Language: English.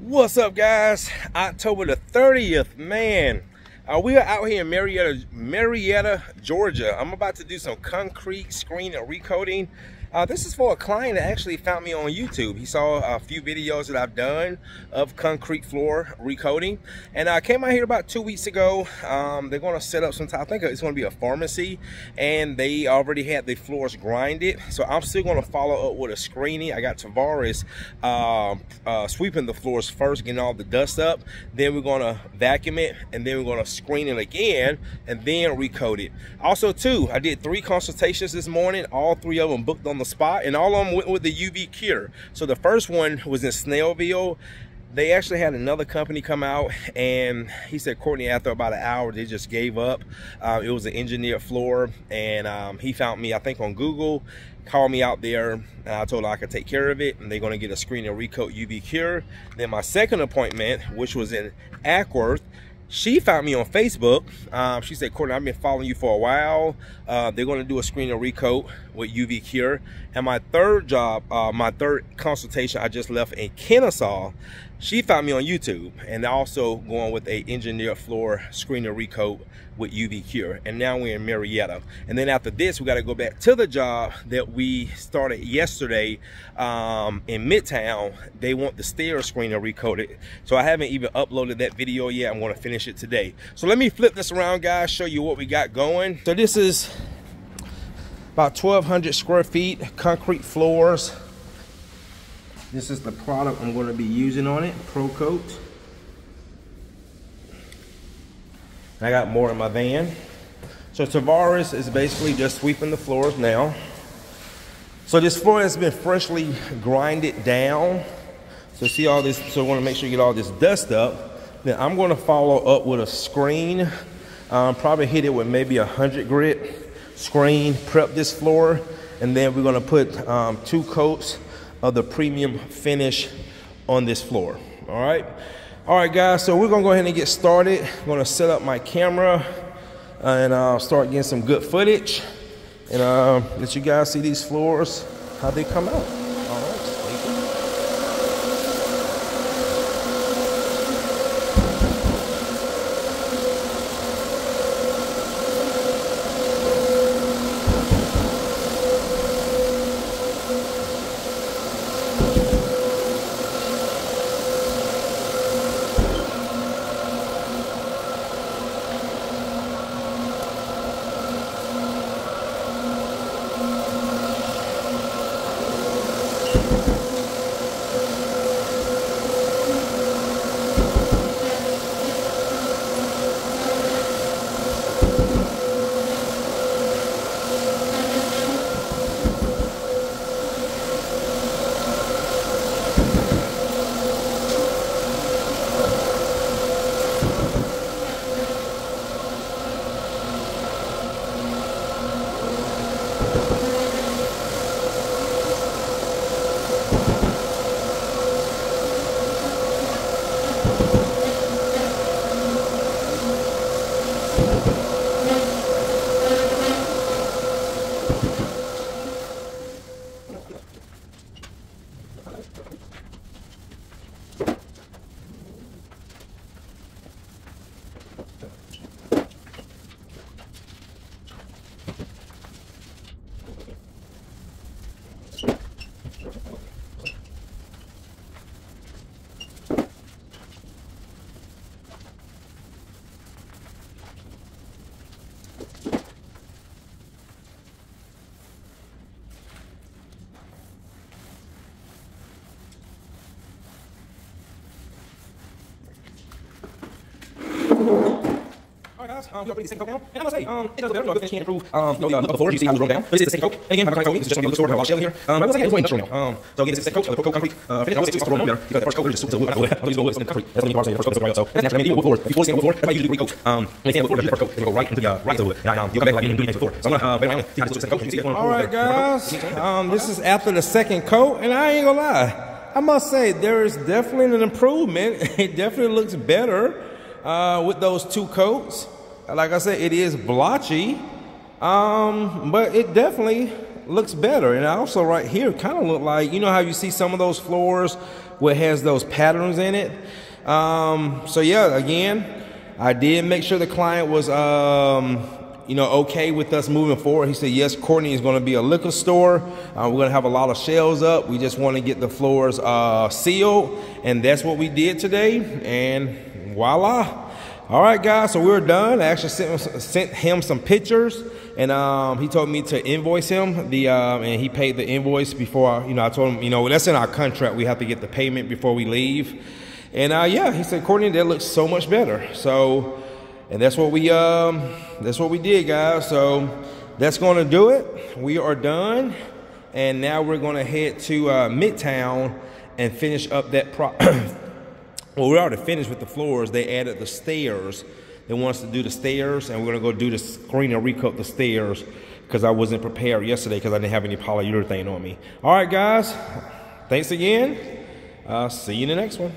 What's up, guys? October the 30th, man. Uh, we are out here in Marietta, Marietta, Georgia. I'm about to do some concrete screen and recoating. Uh, this is for a client that actually found me on YouTube. He saw a few videos that I've done of concrete floor recoating. And I came out here about two weeks ago. Um, they're going to set up some type, I think it's going to be a pharmacy. And they already had the floors grinded. So I'm still going to follow up with a screening. I got Tavares uh, uh, sweeping the floors first, getting all the dust up. Then we're going to vacuum it. And then we're going to screen it again. And then recoat it. Also, too, I did three consultations this morning. All three of them booked on the spot and all of them went with the UV cure. So the first one was in Snellville. They actually had another company come out and he said, Courtney, after about an hour, they just gave up. Uh, it was an engineered floor and um, he found me, I think on Google, called me out there and I told her I could take care of it and they're gonna get a screen and recoat UV cure. Then my second appointment, which was in Acworth, she found me on Facebook. Um, she said, Courtney, I've been following you for a while. Uh, they're going to do a screen and recoat with UV Cure. And my third job, uh, my third consultation I just left in Kennesaw, she found me on YouTube and also going with a engineered floor screener recoat with UV Cure. And now we're in Marietta. And then after this, we got to go back to the job that we started yesterday um, in Midtown. They want the stair screener recoated. So I haven't even uploaded that video yet. I'm going to finish it today. So let me flip this around, guys, show you what we got going. So this is about 1,200 square feet, concrete floors. This is the product I'm going to be using on it, Pro Coat. I got more in my van. So Tavares is basically just sweeping the floors now. So this floor has been freshly grinded down. So see all this, so I want to make sure you get all this dust up. Then I'm going to follow up with a screen. Um, probably hit it with maybe a 100 grit screen, prep this floor. And then we're going to put um, two coats of the premium finish on this floor. All right. All right, guys. So we're gonna go ahead and get started. I'm gonna set up my camera and uh, start getting some good footage and uh, let you guys see these floors, how they come out. Um, I um. The. Um, the, the before you see how it's down. This is the second coat. And again, my coat, this is just store, here. Um, I will say it's way industrial now. Um, so again, this is the second coat the Concrete. Uh, finish. I it's better because the first coat was just so wood. I'll use wood, it's concrete. That's what you need to first coat. So that's naturally, I mean, even wood floor, that's why you usually recoat. Um, when the first coat, go right into the uh, right to the wood. Um, you come back like you didn't do before. So I'm gonna uh, wait around see how this All right, guys. Um, this is after the second coat, and I ain't gonna lie. I must say there is definitely an improvement. It definitely looks better uh, with those two coats like I said, it is blotchy, um, but it definitely looks better. And also right here, kind of look like, you know how you see some of those floors where it has those patterns in it? Um, so yeah, again, I did make sure the client was, um, you know, okay with us moving forward. He said, yes, Courtney is going to be a liquor store. Uh, we're going to have a lot of shelves up. We just want to get the floors uh, sealed. And that's what we did today. And voila. All right, guys, so we're done. I actually sent, sent him some pictures, and um, he told me to invoice him, the um, and he paid the invoice before, you know, I told him, you know, that's in our contract. We have to get the payment before we leave. And uh, yeah, he said, Courtney, that looks so much better. So, and that's what we, um, that's what we did, guys. So that's going to do it. We are done. And now we're going to head to uh, Midtown and finish up that pro Well, we already finished with the floors. They added the stairs. They want us to do the stairs, and we're gonna go do the screen and recoat the stairs because I wasn't prepared yesterday because I didn't have any polyurethane on me. All right, guys. Thanks again. Uh, see you in the next one.